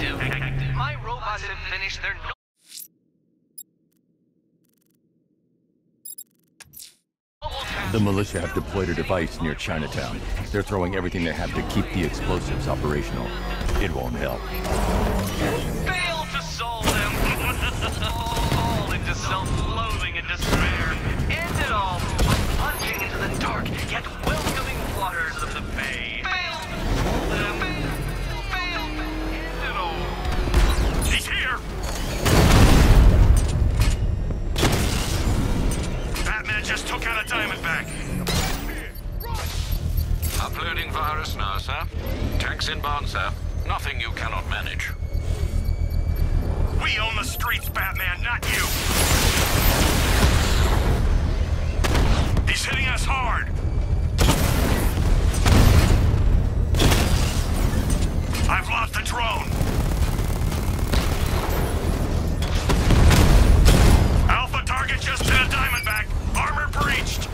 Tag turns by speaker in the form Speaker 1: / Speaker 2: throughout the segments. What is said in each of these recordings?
Speaker 1: Detective, detective. My robots have finished their. No-
Speaker 2: The militia have deployed a device near Chinatown. They're throwing everything they have to keep the explosives operational. It won't help.
Speaker 1: Fail to solve them. all into self-loathing and despair. End it all by plunging into the dark yet welcoming waters of the bay.
Speaker 3: Took out a Diamondback.
Speaker 4: Uploading virus now, sir. Tanks inbound, sir. Nothing you cannot manage.
Speaker 3: We own the streets, Batman, not you! He's hitting us hard! I've lost the drone! Alpha target just hit a Diamondback! Breached!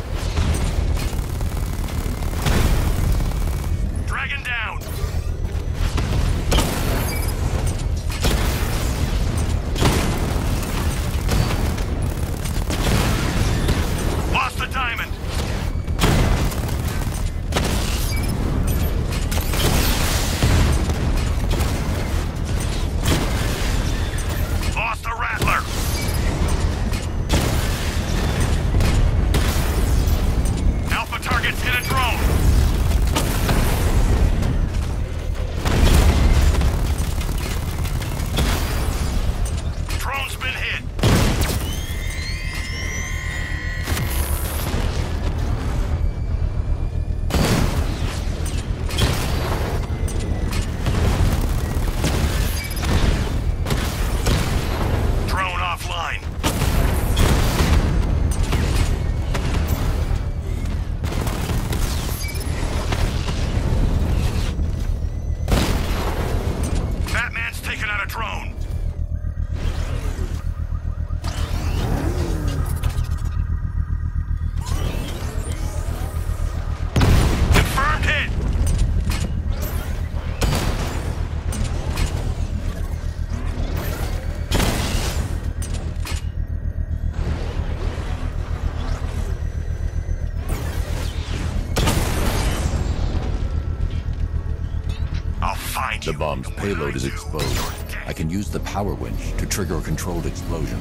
Speaker 2: Bomb's payload is exposed. I can use the power winch to trigger a controlled explosion.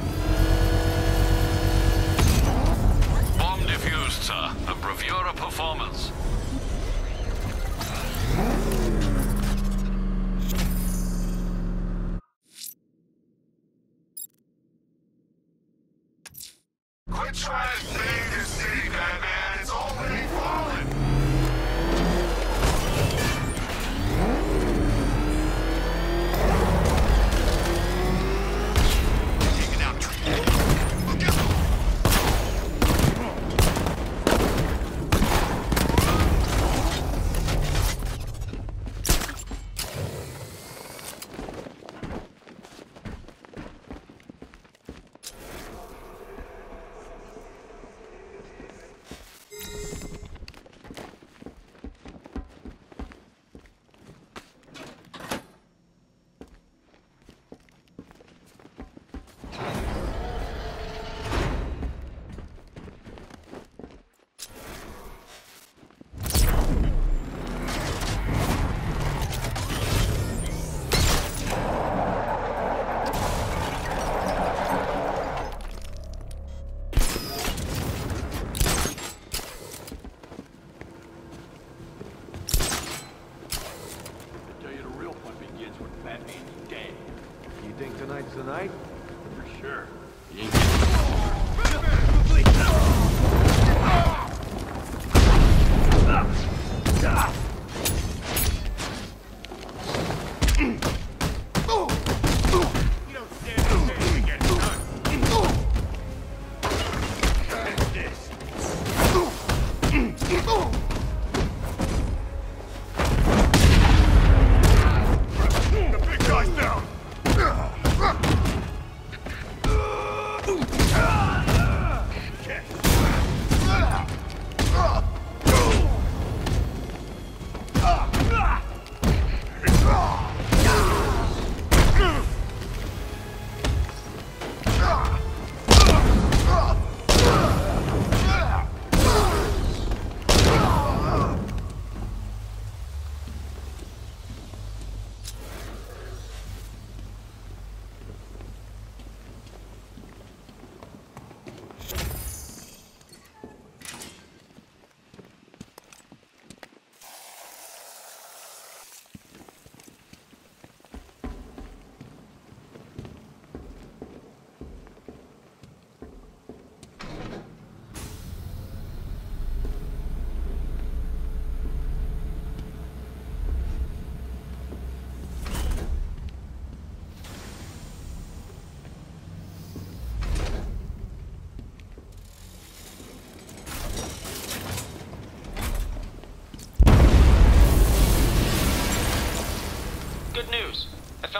Speaker 4: Bomb defused, sir. A bravura performance.
Speaker 3: Quit trying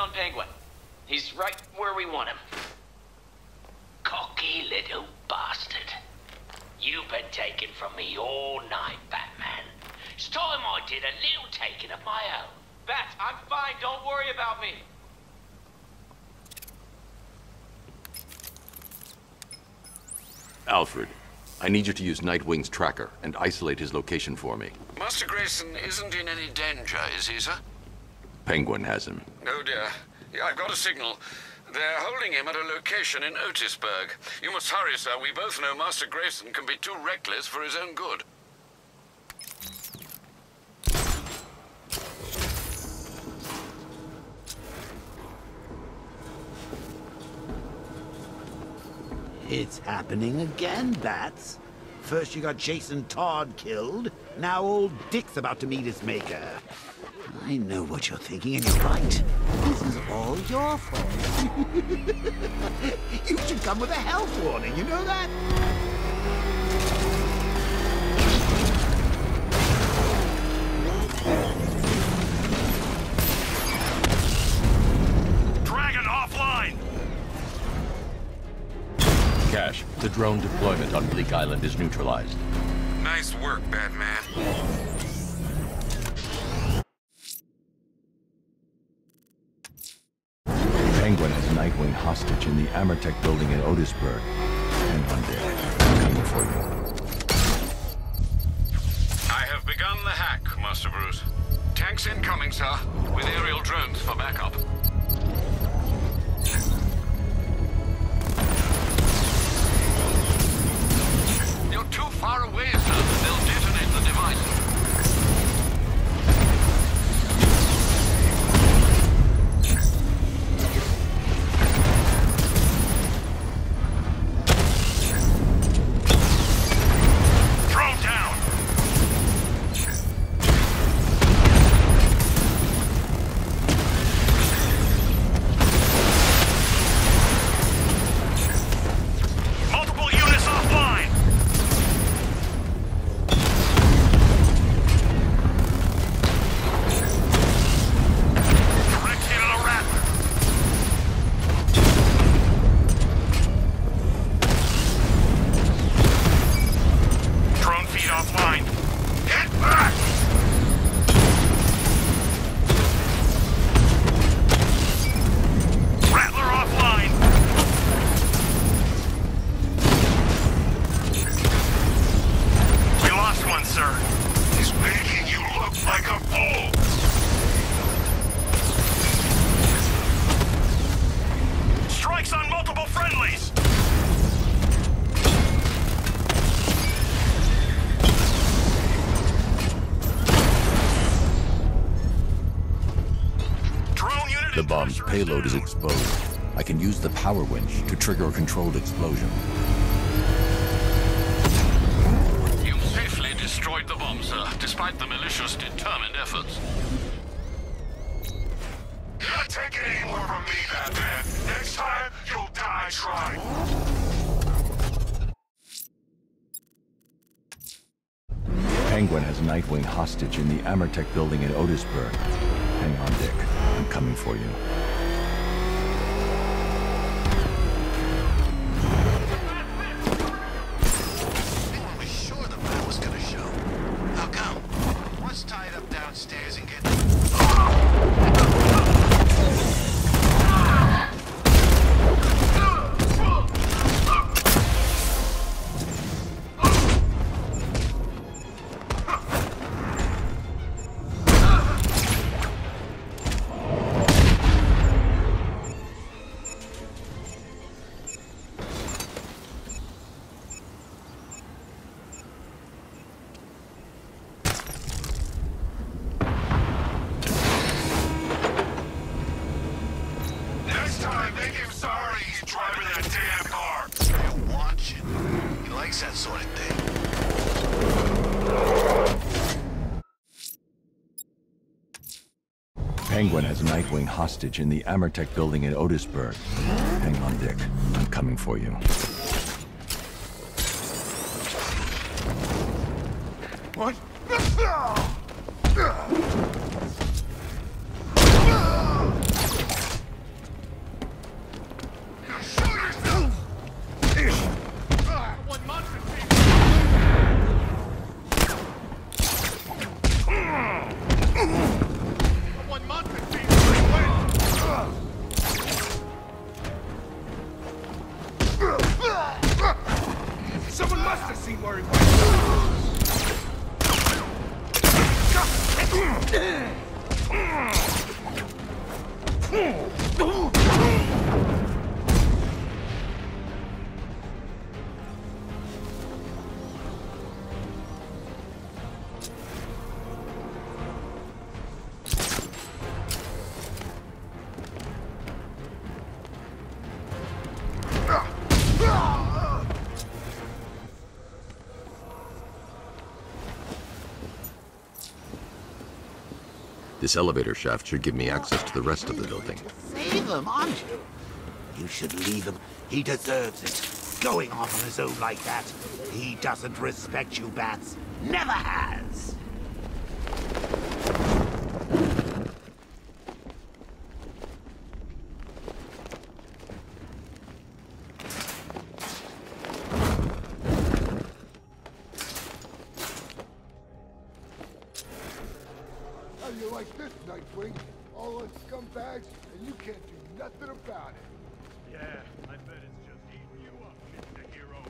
Speaker 1: on Penguin. He's right where we want him.
Speaker 5: Cocky little bastard. You've been taking from me all night, Batman. It's time I did a little taking of my own.
Speaker 1: Bat, I'm fine. Don't worry about me.
Speaker 2: Alfred, I need you to use Nightwing's tracker and isolate his location for me.
Speaker 4: Master Grayson isn't in any danger, is he, sir?
Speaker 2: Penguin has him.
Speaker 4: Oh dear. Yeah, I've got a signal. They're holding him at a location in Otisburg. You must hurry, sir. We both know Master Grayson can be too reckless for his own good.
Speaker 6: It's happening again, Bats. First you got Jason Todd killed, now old Dick's about to meet his maker. I know what you're thinking, and you're right. This is all your fault. you should come with a health warning, you know that?
Speaker 3: Dragon offline!
Speaker 2: Cash, the drone deployment on Bleak Island is neutralized.
Speaker 4: Nice work, Batman.
Speaker 2: Amertek building in Otisburg. Hang on, Dick. I'm coming for you.
Speaker 4: I have begun the hack, Master Bruce. Tanks incoming, sir, with aerial drones for backup. You're too far away, sir. They'll detonate the device.
Speaker 2: Bomb's payload is exposed. I can use the power winch to trigger a controlled explosion.
Speaker 4: You safely destroyed the bomb, sir, despite the militia's determined efforts.
Speaker 3: You're not taking any more from me, Batman. Next time, you'll die trying.
Speaker 2: Penguin has Nightwing hostage in the Amertek building in Otisburg. Hang on, Dick. I'm coming for you. Penguin has Nightwing hostage in the Amertek building in Otisburg. Hang on, Dick. I'm coming for you.
Speaker 3: Must have seen where he went.
Speaker 2: This elevator shaft should give me access to the rest of the building.
Speaker 6: Save him, aren't you? You should leave him. He deserves it. Going off on his own like that. He doesn't respect you, Bats. Never has.
Speaker 7: Like this, Nightwing? All on scumbags, and you can't do nothing about it.
Speaker 8: Yeah, I bet it's just eating you up, Mr. Hero.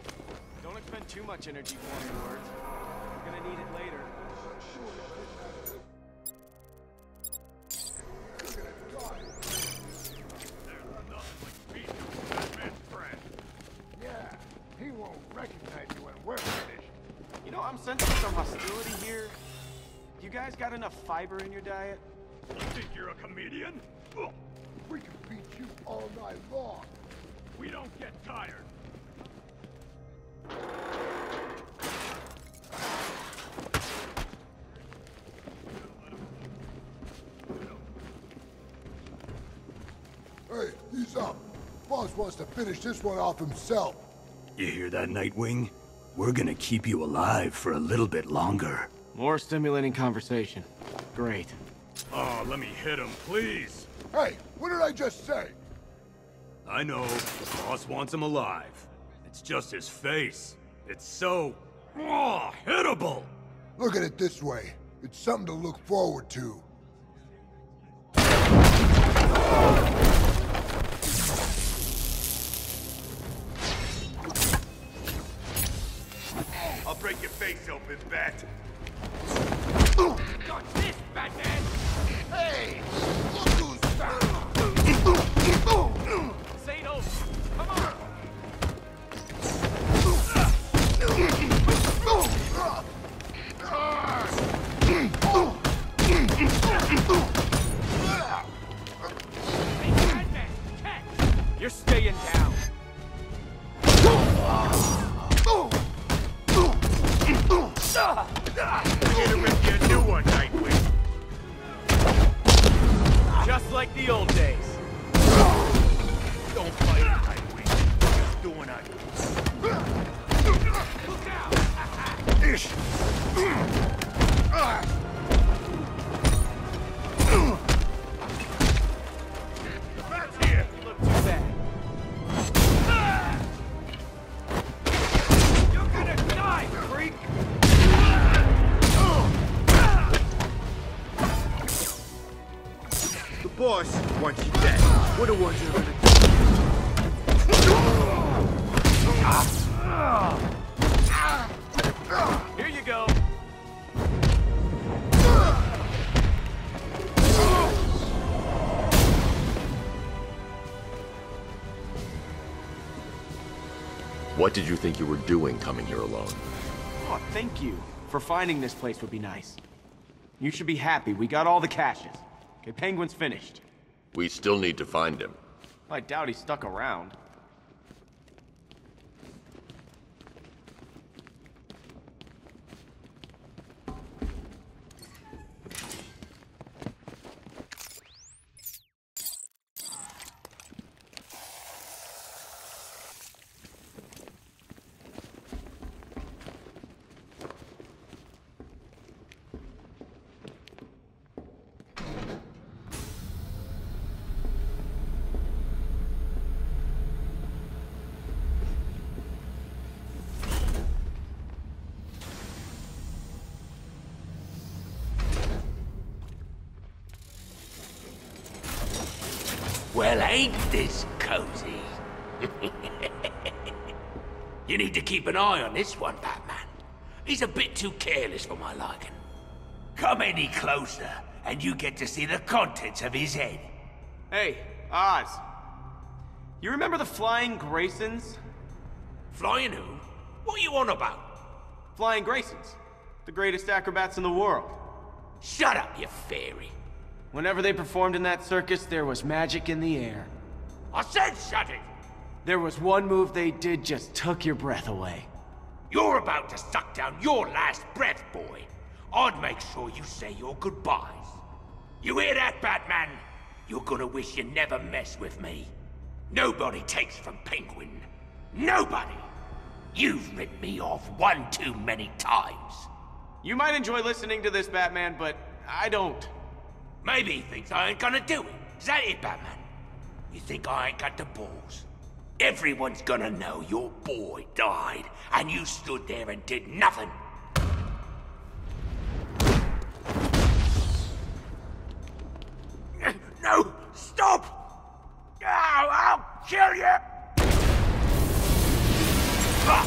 Speaker 9: Don't expend too much energy forming words. You're gonna need it later.
Speaker 7: You're
Speaker 9: fiber in your diet?
Speaker 8: You think you're a comedian? Ugh,
Speaker 7: We can beat you all night long.
Speaker 8: We don't get tired.
Speaker 7: Hey, he's up. Boss wants to finish this one off himself.
Speaker 10: You hear that, Nightwing? We're gonna keep you alive for a little bit longer.
Speaker 9: More stimulating conversation. Great.
Speaker 10: Oh, let me hit him, please.
Speaker 7: Hey, what did I just say?
Speaker 10: I know, the boss wants him alive. It's just his face. It's so... Oh, hittable!
Speaker 7: Look at it this way. It's something to look forward to.
Speaker 3: I'll break your face open, Bat.
Speaker 5: Batman!
Speaker 7: Hey,
Speaker 2: did you think you were doing coming here alone?
Speaker 9: Oh, thank you. For finding this place would be nice. You should be happy. We got all the caches. Okay, Penguin's finished.
Speaker 2: We still need to find him.
Speaker 9: I doubt he stuck around.
Speaker 5: Well, ain't this cozy? You need to keep an eye on this one, Batman. He's a bit too careless for my liking. Come any closer, and you get to see the contents of his head.
Speaker 9: Hey, Oz. You remember the Flying Graysons?
Speaker 5: Flying who? What are you on about?
Speaker 9: Flying Graysons. The greatest acrobats in the world.
Speaker 5: Shut up, you fairy.
Speaker 9: Whenever they performed in that circus, there was magic in the air.
Speaker 5: I said shut it!
Speaker 9: There was one move they did just took your breath away.
Speaker 5: You're about to suck down your last breath, boy. I'd make sure you say your goodbyes. You hear that, Batman? You're gonna wish you never messed with me. Nobody takes from Penguin. Nobody! You've ripped me off one too many times.
Speaker 9: You might enjoy listening to this, Batman, but I don't.
Speaker 5: Maybe he thinks I ain't gonna do it. Is that it, Batman? You think I ain't got the balls? Everyone's gonna know your boy died, and you stood there and did nothing. No! Stop! No, I'll kill you! Ah!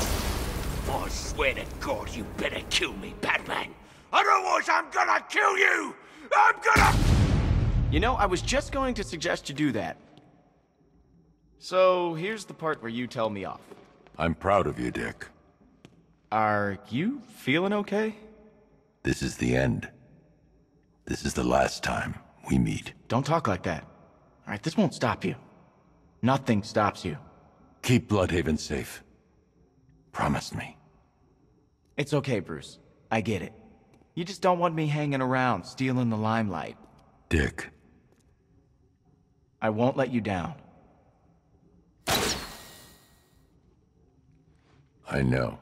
Speaker 5: I swear to God, you better kill me, Batman. Otherwise, I'm gonna kill you! I'm gonna...
Speaker 9: You know, I was just going to suggest you do that. So, here's the part where you tell me off.
Speaker 2: I'm proud of you, Dick.
Speaker 9: Are you feeling okay?
Speaker 2: This is the end. This is the last time we meet.
Speaker 9: Don't talk like that. All right, this won't stop you. Nothing stops you.
Speaker 2: Keep Blüdhaven safe. Promise me.
Speaker 9: It's okay, Bruce. I get it. You just don't want me hanging around, stealing the limelight.
Speaker 2: Dick.
Speaker 9: I won't let you down.
Speaker 2: I know.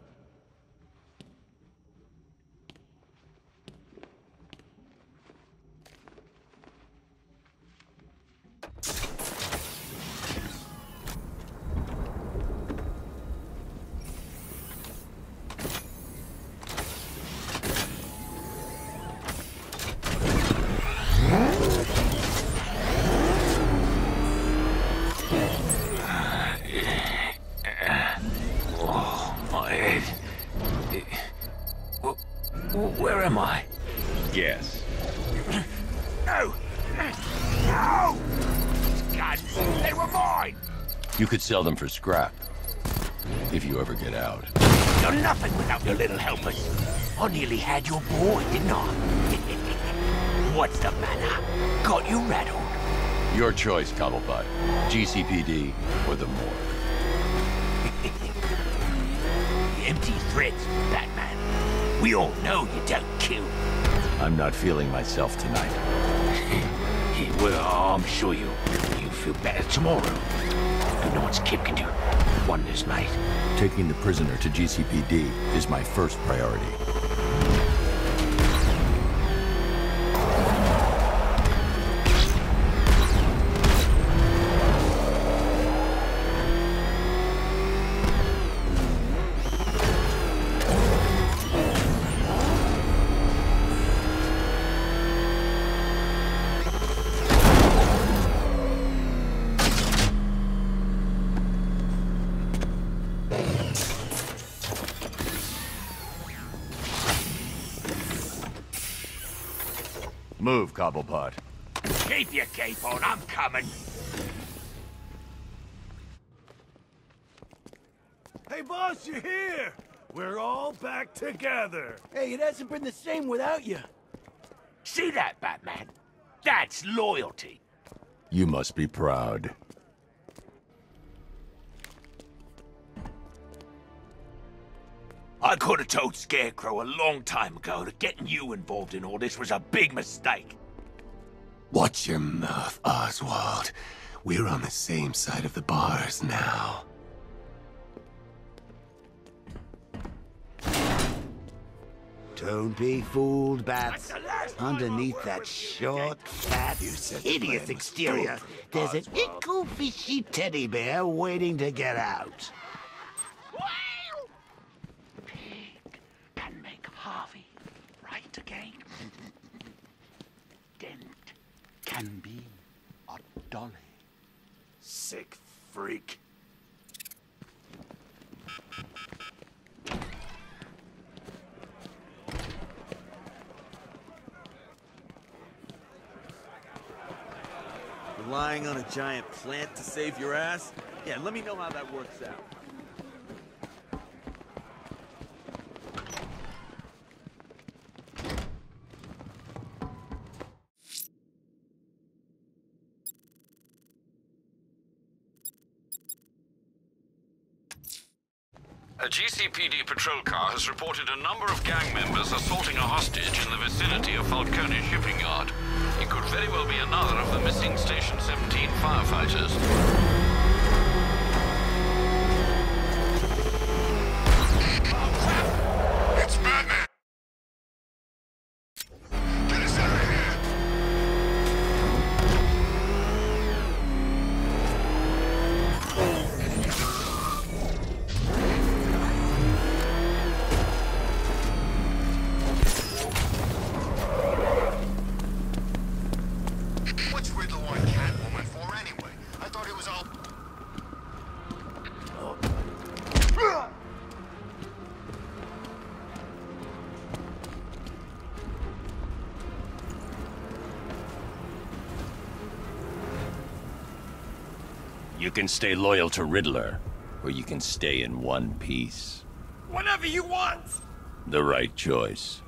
Speaker 2: You could sell them for scrap. If you ever get out.
Speaker 5: You're nothing without your little helpers. I nearly had your boy, didn't I? What's the matter? Got you rattled?
Speaker 2: Your choice, Cobblepot. GCPD or the morgue.
Speaker 5: Empty threats, Batman. We all know you don't kill.
Speaker 2: I'm not feeling myself tonight.
Speaker 5: well, I'm sure you you feel better tomorrow. Who knows what Kip can do? One this night.
Speaker 2: Taking the prisoner to GCPD is my first priority. Move, Cobblepot.
Speaker 5: Keep your cape on, I'm coming.
Speaker 10: Hey, boss, you're here! We're all back together.
Speaker 11: Hey, it hasn't been the same without you.
Speaker 5: See that, Batman? That's loyalty.
Speaker 2: You must be proud.
Speaker 5: I could have told Scarecrow a long time ago that getting you involved in all this was a big mistake.
Speaker 12: Watch your mouth, Oswald. We're on the same side of the bars now.
Speaker 6: Don't be fooled, Bats. Underneath that short, fat, hideous exterior, there's an ickle fishy teddy bear waiting to get out.
Speaker 5: can be a dolly.
Speaker 10: Sick freak.
Speaker 13: Relying on a giant plant to save your ass? Yeah, let me know how that works out.
Speaker 4: A GCPD patrol car has reported a number of gang members assaulting a hostage in the vicinity of Falcone shipping yard. It could very well be another of the missing Station 17 firefighters.
Speaker 2: You can stay loyal to Riddler, or you can stay in one piece.
Speaker 14: Whatever you want!
Speaker 2: The right choice.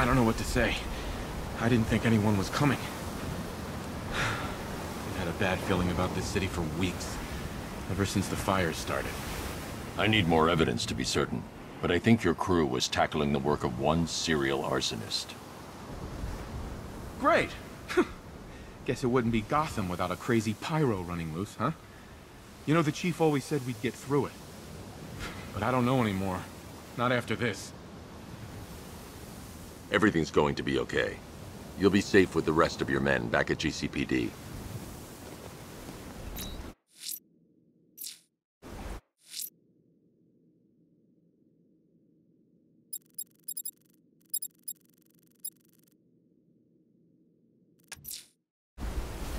Speaker 15: I don't know what to say. I didn't think anyone was coming. I've had a bad feeling about this city for weeks. Ever since the fires started.
Speaker 2: I need more evidence to be certain, but I think your crew was tackling the work of one serial arsonist.
Speaker 15: Great! Guess it wouldn't be Gotham without a crazy pyro running loose, huh? You know, the chief always said we'd get through it. But I don't know anymore. Not after this.
Speaker 2: Everything's going to be okay. You'll be safe with the rest of your men back at GCPD.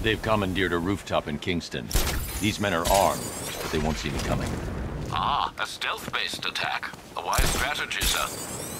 Speaker 2: They've commandeered a rooftop in Kingston. These men are armed, but they won't see me coming.
Speaker 4: Ah, a stealth-based attack. A wise strategy, sir.